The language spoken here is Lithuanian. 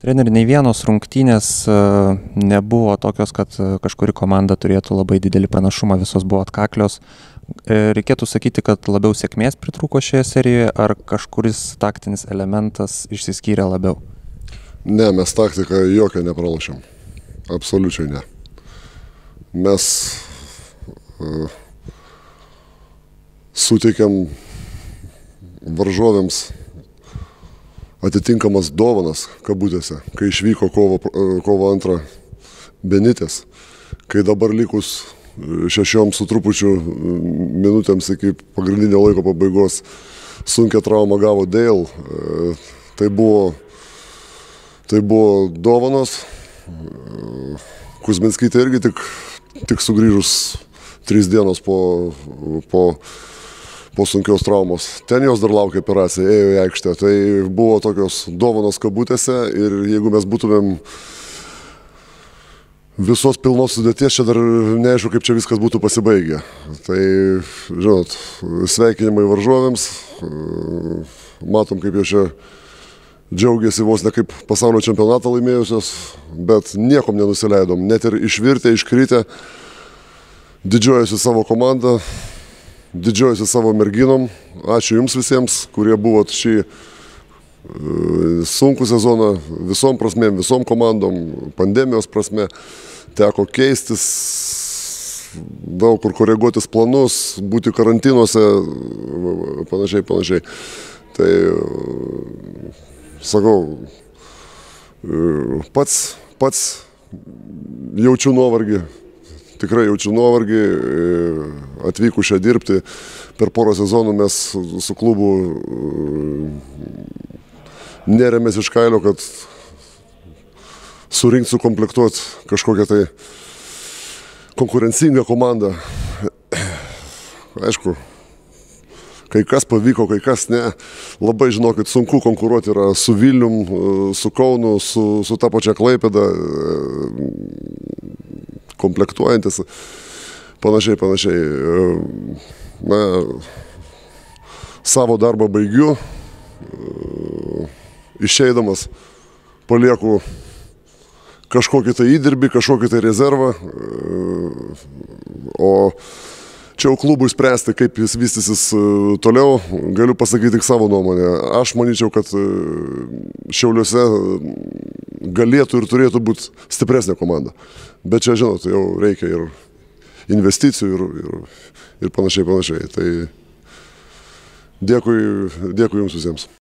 Treneri, nei vienos rungtynės e, nebuvo tokios, kad e, kažkuri komanda turėtų labai didelį pranašumą, visos buvo atkaklios. E, reikėtų sakyti, kad labiau sėkmės pritruko šioje serijoje, ar kažkuris taktinis elementas išsiskyrė labiau? Ne, mes taktiką jokią nepralašėm. Absoliučiai ne. Mes uh, suteikėm varžovėms atitinkamas dovanas, kabutėse, kai išvyko kovo, kovo antrą Benitės, kai dabar likus e, šešiom su trupučiu minutėms iki pagrindinio laiko pabaigos sunkia trauma gavo Dale. E, tai buvo, tai buvo dovanos. E, Kuzminskytė irgi tik, tik sugrįžus trys dienos po, po po sunkios traumos. Ten jos dar laukia operacija, ėjo į aikštę. Tai buvo tokios dovanos kabutėse ir jeigu mes būtumėm visos pilnos sudėties, čia dar neaišku, kaip čia viskas būtų pasibaigę. Tai, žinot, sveikinimai varžovėms, matom, kaip jau čia džiaugiasi vos ne kaip pasaulio čempionatą laimėjusios, bet niekom nenusileidom, net ir išvirtę, iškritę, didžiuojasi savo komandą, didžiuojuosi savo merginom. Ačiū Jums visiems, kurie buvot šį e, sunkų sezoną visom prasmėm, visom komandom, pandemijos prasme. Teko keistis, daug kur koreguotis planus, būti karantinuose, panašiai, panašiai. Tai, sakau, e, pats, pats jaučiu nuovargį tikrai jaučiu nuovargį, e, atvykus čia dirbti. Per porą sezonų mes su klubu e, neremės iš kailio, kad surinkti, sukomplektuoti kažkokią tai konkurencingą komandą. Aišku, kai kas pavyko, kai kas ne. Labai žinokit, sunku konkuruoti yra su Vilnium, e, su Kaunu, su, su ta pačia Klaipėda komplektuojantis, panašiai, panašiai. Na, savo darbą baigiu, išeidamas palieku kažkokį tai įdirbį, kažkokį tai rezervą, o čia jau klubui spręsti, kaip jis vystysis toliau, galiu pasakyti tik savo nuomonę. Aš manyčiau, kad Šiauliuose galėtų ir turėtų būti stipresnė komanda. Bet čia, žinot, jau reikia ir investicijų ir, ir, ir panašiai, panašiai. Tai dėkui, dėkui Jums visiems.